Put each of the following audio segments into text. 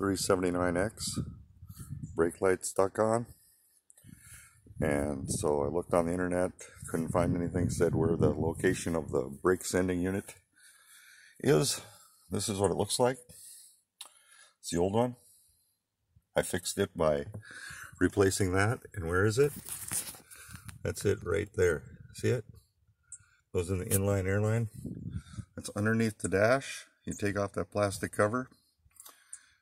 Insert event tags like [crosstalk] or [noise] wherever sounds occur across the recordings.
379X brake light stuck on. And so I looked on the internet, couldn't find anything, said where the location of the brake sending unit is. This is what it looks like. It's the old one. I fixed it by replacing that. And where is it? That's it right there. See it? Goes in the inline airline. It's underneath the dash. You take off that plastic cover.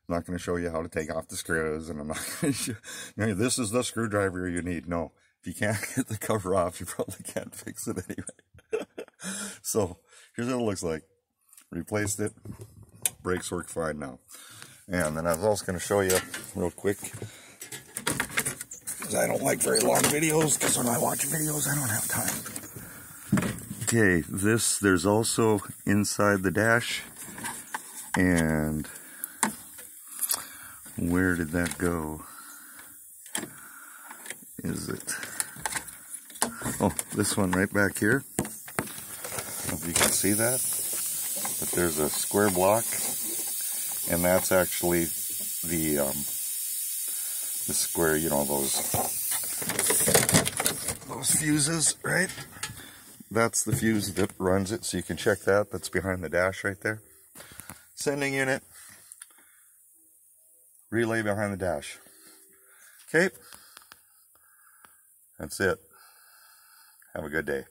I'm not going to show you how to take off the screws, and I'm not [laughs] going to show you know, this is the screwdriver you need. No, if you can't [laughs] get the cover off, you probably can't fix it anyway. [laughs] so here's what it looks like. Replaced it. Brakes work fine now. And then I was also going to show you real quick because I don't like very long videos because when I watch videos I don't have time. Okay, this there's also inside the dash and where did that go? Is it? Oh, this one right back here. if you can see that. But there's a square block, and that's actually the um, the square. You know those those fuses, right? That's the fuse that runs it, so you can check that. That's behind the dash right there. Sending unit relay behind the dash. Okay. That's it. Have a good day.